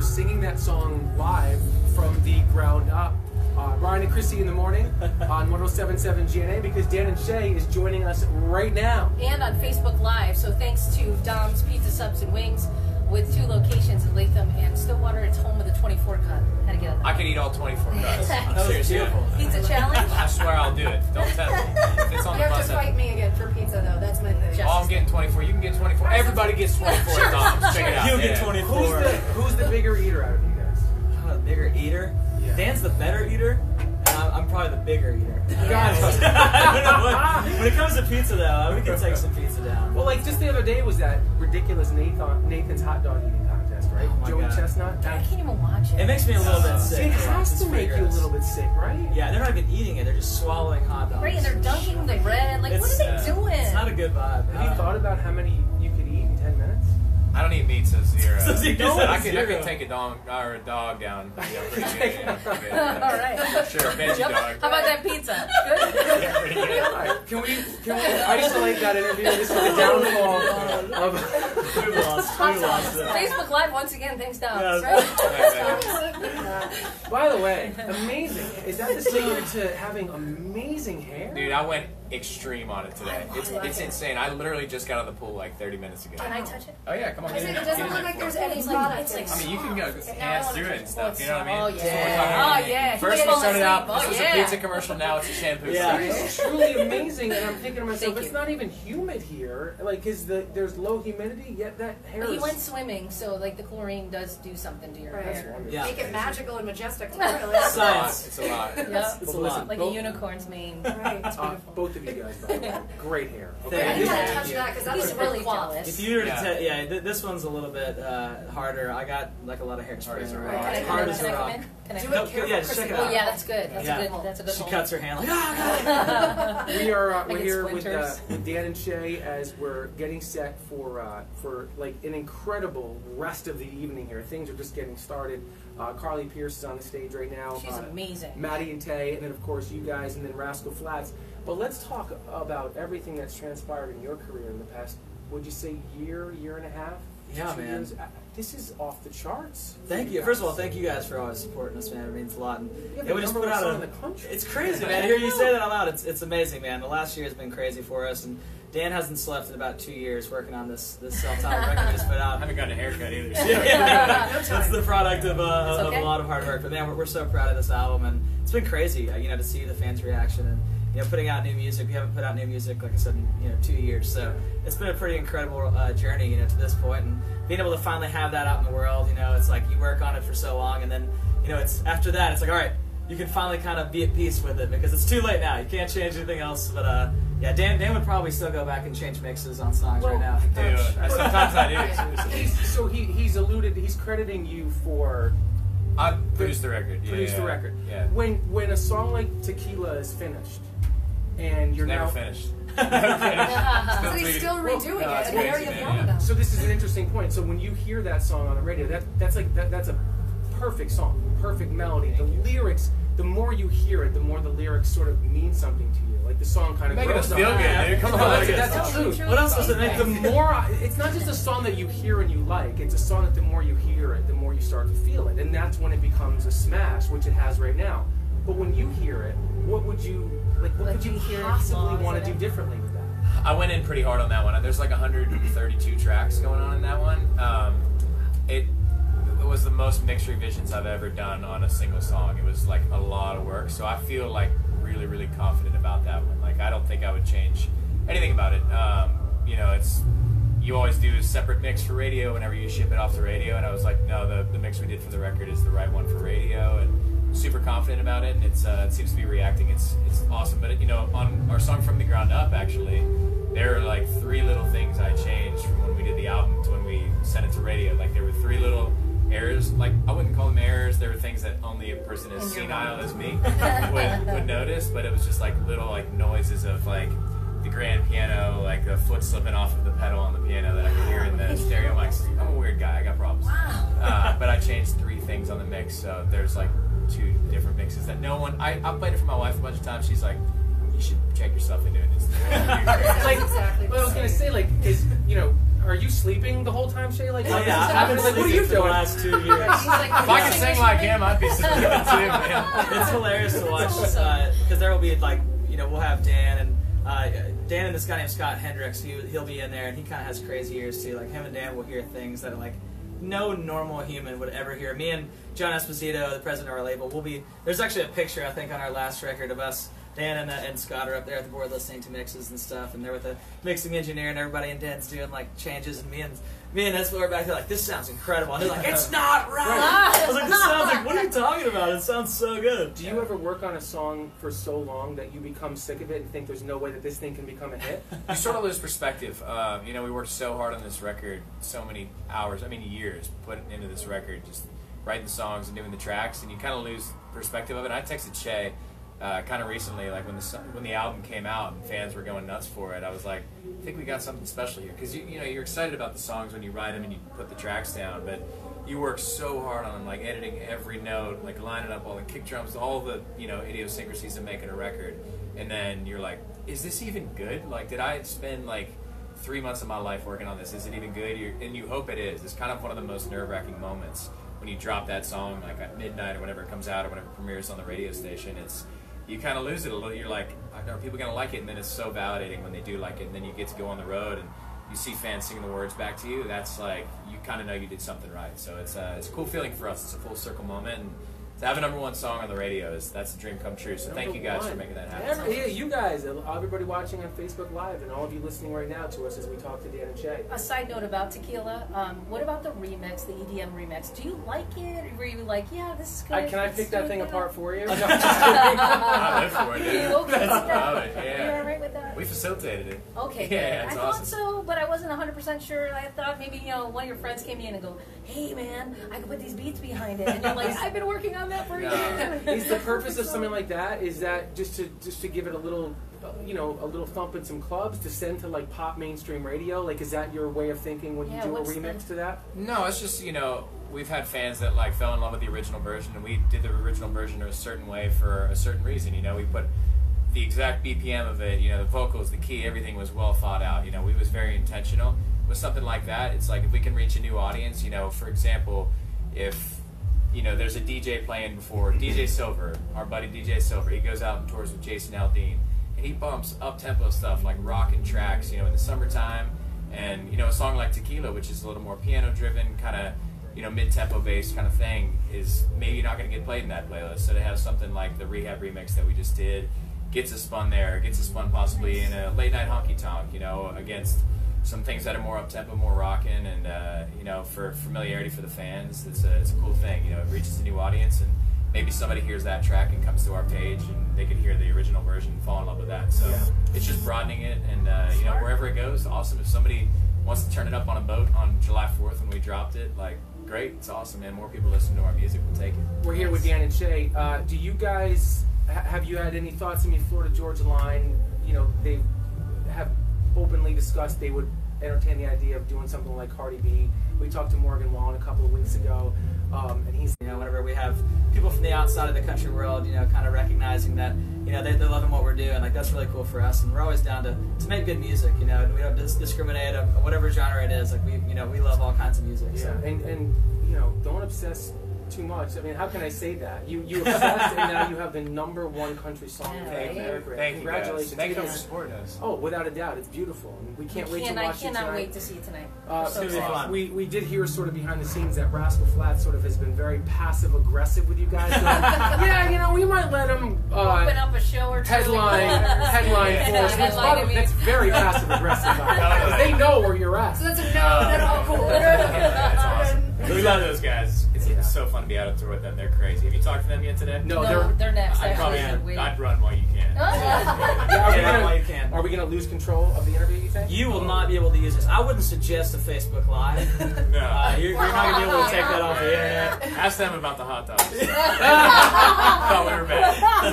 we're singing that song live from the ground up. Uh, Brian and Christy in the morning on 1077 GNA because Dan and Shay is joining us right now. and on Facebook Live. So thanks to Dom's Pizza Subs and Wings with two locations in Latham and Stillwater. It's home of the 24 cut. Had to get on I that. can eat all 24 cuts. I'm was serious. beautiful. yeah. Pizza challenge. I swear I'll do it. Don't tell me. If it's on You the have bus, to fight me again for pizza, though. That's my thing. Oh, I'm getting 24. You can get 24. Everybody gets 24 at Dom's. Check it out. You Yeah. get Yeah. Dan's the better eater, and I'm, I'm probably the bigger eater. Got it. I don't know what- when it comes to pizza, though, uh, we can take some pizza down. Well, like just the other day was that ridiculous Nathan Nathan's hot dog eating contest, right? Oh Joey God. Chestnut. I can't even watch it. It makes me a little bit sick. it has It's to make you a little bit sick, right? Yeah, they're not even eating it; they're just swallowing hot dogs. Right, and they're dunking the bread. Like, what are they uh, doing? It's not a good vibe. Have you uh, thought about how many I don't eat meat, so zero. So zero. I can, I can take a dog or a dog down. You know, pretty good. Yeah, pretty good. All right. Sure, veggie dog. How about that pizza? Good. Yeah. All right, can we can we isolate that interview? This is the downfall of. We lost. We lost it. Facebook Live once again. Thanks, Dom. Yeah. By the way, amazing. Is that the secret to having amazing hair? Dude, I went extreme on it today. It's it's insane. I literally just got out of the pool like 30 minutes ago. Can I touch it? Oh yeah, come on. I Get said in it doesn't Get look there. like there's any It's like- product. it's like I mean, you can go Now I hands through it and stuff. You know what I mean? Oh, That's what we're yeah. Oh, yeah. First we made started it out. look This was a pizza commercial. Now it's a shampoo. Yeah. It's truly amazing, and I'm thinking to myself, Thank it's not even humid here. Like, is the there's low humidity yet that hair He went swimming, so like the chlorine does do something to your Right. That's hair. wonderful. Yeah. Make it magical and majestic. It's a lot. It's a lot. It's a lot. Like a unicorn's mane. Right. It's beautiful. both of you guys, by the way, great hair. Thank I you. didn't want to touch that because that He's was really really flawless. If you were to Yeah. tell, yeah, th- this one's a little bit uh, harder. I got like a lot of hair Hard as a rock. it. It's hard as Can a I come rock. Can I Do it? No, careful, yeah, just check it Oh yeah, that's good. That's Yeah. a good. That's a good. She hole. cuts her hand like, ah, We are uh, we're here with, uh, with Dan and Shay as we're getting set for uh, for like an incredible rest of the evening here. Things are just getting started. Uh, Carly Pearce is on the stage right now. She's uh, amazing. Maddie and Tae, and then of course you guys, and then Rascal Flatts. But let's talk about everything that's transpired in your career in the past. Would you say year, year and a half? Yeah, two man. Years? This is off the charts. Thank you. First of all, thank you guys for always supporting us, man. It means a lot. And have yeah, the we just put out song a, in the country. It's crazy, man. To hear you say that out loud, it's it's amazing, man. The last year has been crazy for us, and Dan hasn't slept in about two years working on this this self-titled record we just put I out. haven't gotten a haircut either. That's the product of, uh, It's of a lot of hard work. But man, we're, we're so proud of this album, and it's been crazy, uh, you know, to see the fans' reaction and you know putting out new music. We haven't put out new music, like I said, in you know two years. So it's been a pretty incredible uh, journey, you know, to this point, and being able to finally have that out in the world. You know, it's like you work on it for so long, and then you know, it's after that, it's like all right. You can finally kind of be at peace with it because it's too late now. You can't change anything else. But uh, yeah, Dan, Dan would probably still go back and change mixes on songs Well, right now. Dude, sometimes I do. seriously. He's, so he, he's alluded. He's crediting you for I produced the record. Yeah, produce yeah, the record. Yeah. When when a song like Tequila is finished, and you're Never now finished. So he's still redoing No, it it's at the crazy, area of yeah. So this is an interesting point. So when you hear that song on the radio, that that's like that, that's a perfect song, perfect melody. The lyrics, the more you hear it, the more the lyrics sort of mean something to you. Like the song kind of Making grows us feel on good, you. dude. Come No, on. that's, Look that's us. the truth. What else does it make The more, I- it's not just a song that you hear and you like. It's a song that the more you hear it, the more you start to feel it, and that's when it becomes a smash, which it has right now. But when you hear it, what would you like? What Like, could you you hear possibly want to do differently with that? I went in pretty hard on that one. There's like 132 tracks going on in that one. Um, it, it was the most mixed revisions I've ever done on a single song. It was like a lot of work. So I feel like really, really confident about that one. Like I don't think I would change anything about it. Um, you know, it's you always do a separate mix for radio whenever you ship it off the radio, and I was like, no, the, the mix we did for the record is the right one for radio, and super confident about it, and it's uh, it seems to be reacting. It's it's awesome, but you know, on our song from the ground up, actually, there are like three little things I errors. Like I wouldn't call them errors. There were things that only a person as senile as me would, would notice, but it was just like little like noises of like the grand piano, like a foot slipping off of the pedal on the piano that I could hear in the stereo mics. I'm a weird guy. I got problems. Uh, but I changed three things on the mix. So there's like two different mixes that no one. I, I played it for my wife a bunch of times. She's like, you should check yourself into it. It's like, exactly well, I was gonna say, like, is you know, are you sleeping the whole time, Shay? Like, Oh, like, yeah, I've been like, what are sleeping you for the doing? last two years. Like, If I could sing like him, I'd be sleeping too, man. it's hilarious to watch That's awesome. because there will be like you know we'll have Dan and uh, Dan and this guy named Scott Hendricks. He he'll be in there and he kind of has crazy ears too. Like him and Dan will hear things that like no normal human would ever hear. Me and John Esposito, the president of our label, will be. There's actually a picture I think on our last record of us. Dan and, uh, and Scott are up there at the board listening to mixes and stuff, and they're with the mixing engineer and everybody, and Dan's doing like changes, and me and me and Espo are back there like, this sounds incredible. And they're like, it's not right. I was like, this sounds like, what are you talking about? It sounds so good. Do you ever work on a song for so long that you become sick of it and think there's no way that this thing can become a hit? you sort of lose perspective. Uh, you know, we worked so hard on this record, so many hours, I mean years, putting into this record, just writing the songs and doing the tracks, and you kind of lose perspective of it. I texted Shay uh, kind of recently, like when the when the album came out and fans were going nuts for it. I was like, I think we got something special here because you you know you're excited about the songs when you write them and you put the tracks down, but you work so hard on them, like editing every note, like lining up all the kick drums, all the you know idiosyncrasies of making a record, and then you're like, is this even good? Like, did I spend like three months of my life working on this? Is it even good? You're, and you hope it is. It's kind of one of the most nerve wracking moments when you drop that song like at midnight or whenever it comes out or whenever it premieres on the radio station. It's you kind of lose it a little. You're like, are people gonna like it? And then it's so validating when they do like it. And then you get to go on the road and you see fans singing the words back to you. That's like you kind of know you did something right. So it's uh, it's a cool feeling for us. It's a full circle moment. And to have a number one song on the radio is that's a dream come true. So thank you guys for making that happen. Every, yeah, you guys, everybody watching on Facebook Live, and all of you listening right now to us as we talk to Dan and Shay. A side note about tequila. Um, what about the remix, the EDM remix? Do you like it? Were you like, yeah, this is good? I, can I pick that thing now? apart for you? I live for it. Dude. you okay facilitated it. Okay, good. Yeah, I it's thought so, but I wasn't 100% sure. I thought maybe, you know, one of your friends came in and go, hey, man, I could put these beats behind it. And you're like, I've been working on that for a No. year. is the purpose of something like that is that just to just to give it a little uh, you know a little thump in some clubs to send to like pop mainstream radio like is that your way of thinking when Yeah, you do a remix the- to that No, it's just you know we've had fans that like fell in love with the original version, and we did the original version in a certain way for a certain reason. You know, we put the exact BPM of it, you know, the vocals, the key, everything was well thought out. You know, we was very intentional with something like that. It's like if we can reach a new audience, you know, for example, if you know there's a DJ playing before DJ Silver, our buddy DJ Silver, he goes out and tours with Jason Aldean, and he bumps up tempo stuff like rockin' tracks, you know, in the summertime, and you know a song like Tequila, which is a little more piano driven, kind of you know mid tempo based kind of thing, is maybe not going to get played in that playlist. So to have something like the R3HAB remix that we just did gets us spun there, gets us spun possibly in a late night honky tonk, you know, against some things that are more up tempo, more rocking, and uh, you know, for familiarity for the fans, it's a, it's a cool thing. You know, it reaches a new audience, and maybe somebody hears that track and comes to our page, and they can hear the original version and fall in love with that. So Yeah. it's just broadening it, and uh, you know, wherever it goes, awesome. If somebody wants to turn it up on a boat on July 4th when we dropped it, like great, it's awesome, man. More people listen to our music, we'll take it. we're here with dan and shay uh, do you guys have you had any thoughts i mean florida georgia line you know they have openly discussed they would entertain the idea of doing something like cardi b we talked to morgan wallen a couple of weeks ago um, and he's You know, whenever we have people from the outside of the country world, you know, kind of recognizing that, you know, they, they're loving what we're doing, like that's really cool for us. And we're always down to, to make good music, you know, and we don't dis- discriminate on whatever genre it is. Like we, you know, we love all kinds of music. Yeah, So. and and you know, don't obsess too much. I mean, how can I say that? You you obsessed, and now you have the number one country song in Yeah, Thank right. America. Thank you, guys. Congratulations! Thank you for supporting us. Oh, without a doubt, it's beautiful. And we can't wait Can to I watch it cannot tonight. wait to see it tonight. Uh, I'm so it's excited. we, we did hear sort of behind the scenes that Rascal Flatts sort of has been very passive aggressive with you guys. Going, yeah, you know, we might let him Open uh, up a show or two. headline headline Yeah, for us. That's, headline probably, me. that's very passive aggressive. Because they know where you're at. So that's a no. That's all cool. That's awesome. We love those guys. It's, so fun to be out on tour with them. They're crazy. Have you talked to them yet today? No, No, they're. they're next. I'd probably Actually, wait. I'd run while you can. Yeah, are, we Yeah, gonna, while you can. are we gonna lose control of the interview? You think? You will not be able to use this. I wouldn't suggest a Facebook Live. No. Uh, you're, you're not gonna be able to take that off the internet. Ask them about the hot dogs. Thought we were bad.